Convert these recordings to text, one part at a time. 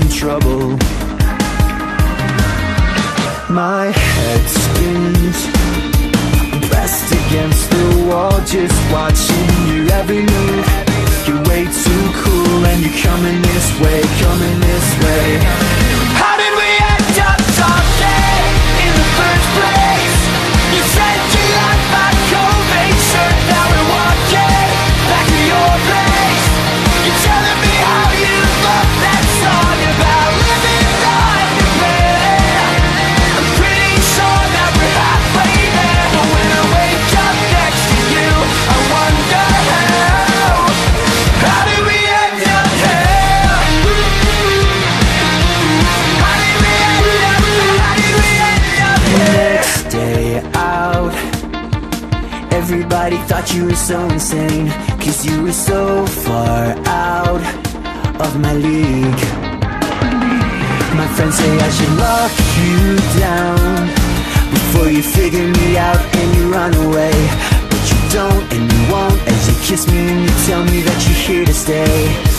and trouble. My head spins Pressed against the wall Just watching your every move. You're way too cool And you're coming this way Coming this way. Everybody thought you were so insane Cause you were so far out of my league. My friends say I should lock you down Before you figure me out and you run away. But you don't and you won't As you kiss me and you tell me that you're here to stay.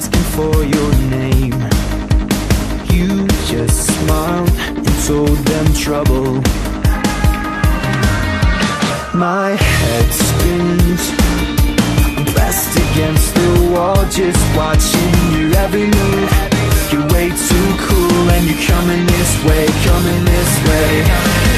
asking for your name. You just smiled and told them trouble. My head spins I'm pressed against the wall just watching your every move. You're way too cool and you're coming this way, coming this way.